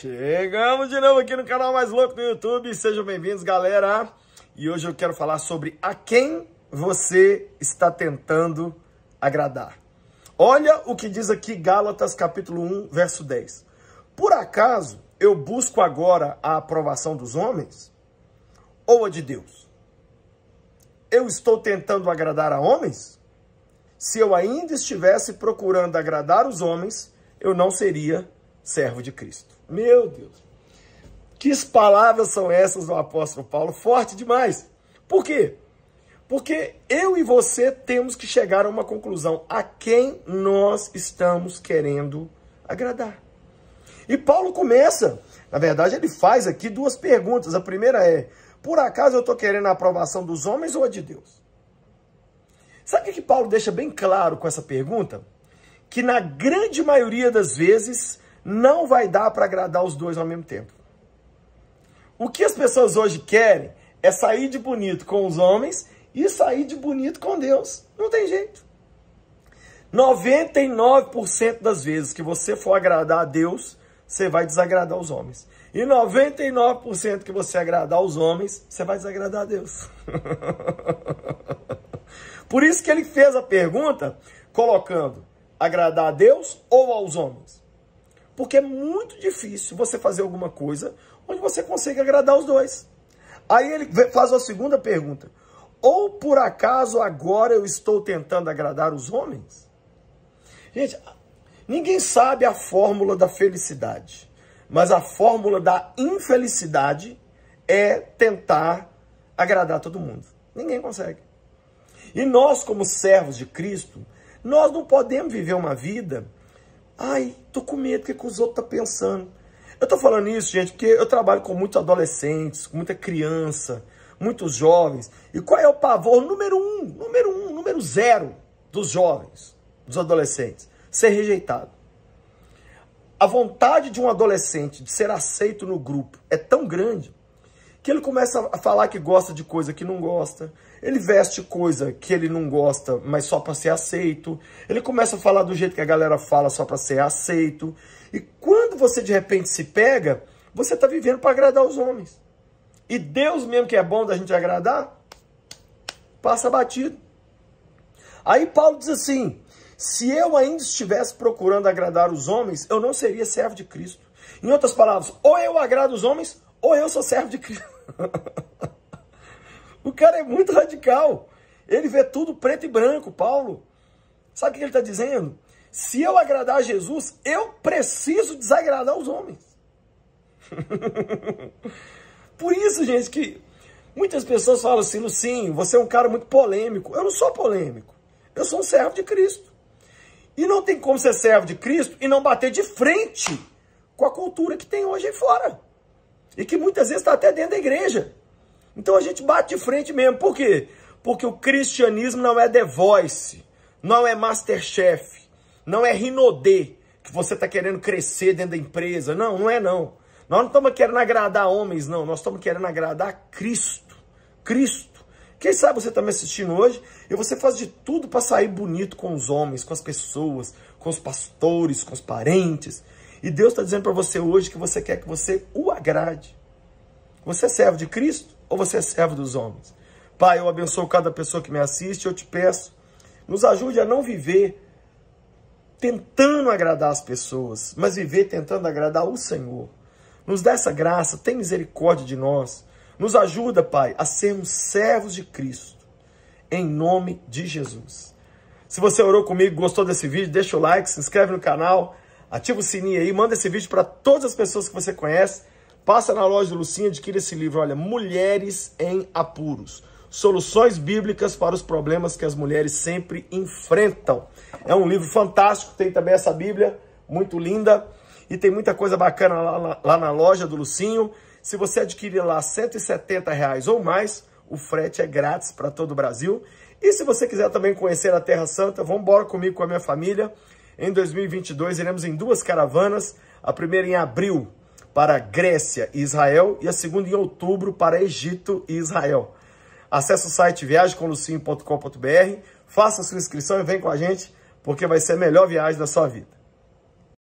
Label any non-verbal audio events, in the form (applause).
Chegamos de novo aqui no canal mais louco do YouTube. Sejam bem-vindos, galera. E hoje eu quero falar sobre a quem você está tentando agradar. Olha o que diz aqui Gálatas capítulo 1, verso 10. Por acaso eu busco agora a aprovação dos homens ou a de Deus? Eu estou tentando agradar a homens? Se eu ainda estivesse procurando agradar os homens, eu não seria servo de Cristo. Meu Deus. Que palavras são essas do apóstolo Paulo? Forte demais. Por quê? Porque eu e você temos que chegar a uma conclusão. A quem nós estamos querendo agradar? E Paulo começa, na verdade ele faz aqui duas perguntas. A primeira é, por acaso eu estou querendo a aprovação dos homens ou a de Deus? Sabe o que Paulo deixa bem claro com essa pergunta? Que na grande maioria das vezes não vai dar para agradar os dois ao mesmo tempo. O que as pessoas hoje querem é sair de bonito com os homens e sair de bonito com Deus. Não tem jeito. 99% das vezes que você for agradar a Deus, você vai desagradar os homens. E 99% que você agradar os homens, você vai desagradar a Deus. (laughs) Por isso que ele fez a pergunta colocando agradar a Deus ou aos homens. Porque é muito difícil você fazer alguma coisa onde você consiga agradar os dois. Aí ele faz a segunda pergunta. Ou por acaso agora eu estou tentando agradar os homens? Gente, ninguém sabe a fórmula da felicidade. Mas a fórmula da infelicidade é tentar agradar todo mundo. Ninguém consegue. E nós, como servos de Cristo, nós não podemos viver uma vida Ai, tô com medo, o que, que os outros estão tá pensando? Eu tô falando isso, gente, porque eu trabalho com muitos adolescentes, com muita criança, muitos jovens. E qual é o pavor número um, número um, número zero dos jovens, dos adolescentes? Ser rejeitado. A vontade de um adolescente de ser aceito no grupo é tão grande que ele começa a falar que gosta de coisa que não gosta, ele veste coisa que ele não gosta, mas só para ser aceito, ele começa a falar do jeito que a galera fala só para ser aceito, e quando você de repente se pega, você está vivendo para agradar os homens. E Deus mesmo que é bom da gente agradar, passa batido. Aí Paulo diz assim, se eu ainda estivesse procurando agradar os homens, eu não seria servo de Cristo. Em outras palavras, ou eu agrado os homens, ou eu sou servo de Cristo. (laughs) o cara é muito radical. Ele vê tudo preto e branco, Paulo. Sabe o que ele está dizendo? Se eu agradar a Jesus, eu preciso desagradar os homens. (laughs) Por isso, gente, que muitas pessoas falam assim, Lucinho, você é um cara muito polêmico. Eu não sou polêmico. Eu sou um servo de Cristo. E não tem como ser servo de Cristo e não bater de frente com a cultura que tem hoje aí fora. E que muitas vezes está até dentro da igreja. Então a gente bate de frente mesmo. Por quê? Porque o cristianismo não é The Voice, não é Masterchef, não é Rinodê, que você está querendo crescer dentro da empresa. Não, não é não. Nós não estamos querendo agradar homens, não. Nós estamos querendo agradar Cristo. Cristo. Quem sabe você está me assistindo hoje e você faz de tudo para sair bonito com os homens, com as pessoas, com os pastores, com os parentes. E Deus está dizendo para você hoje que você quer que você o agrade. Você é servo de Cristo ou você é servo dos homens? Pai, eu abençoo cada pessoa que me assiste. Eu te peço, nos ajude a não viver tentando agradar as pessoas, mas viver tentando agradar o Senhor. Nos dá essa graça, tem misericórdia de nós. Nos ajuda, Pai, a sermos servos de Cristo. Em nome de Jesus. Se você orou comigo, gostou desse vídeo, deixa o like, se inscreve no canal ativa o sininho aí, manda esse vídeo para todas as pessoas que você conhece. Passa na loja do Lucinha, adquira esse livro, olha, Mulheres em Apuros. Soluções bíblicas para os problemas que as mulheres sempre enfrentam. É um livro fantástico, tem também essa Bíblia, muito linda. E tem muita coisa bacana lá, lá na loja do Lucinho. Se você adquirir lá 170 reais ou mais, o frete é grátis para todo o Brasil. E se você quiser também conhecer a Terra Santa, vamos embora comigo com a minha família. Em 2022, iremos em duas caravanas, a primeira em abril para Grécia e Israel e a segunda em outubro para Egito e Israel. Acesse o site viagemcomlucinho.com.br, faça sua inscrição e vem com a gente, porque vai ser a melhor viagem da sua vida.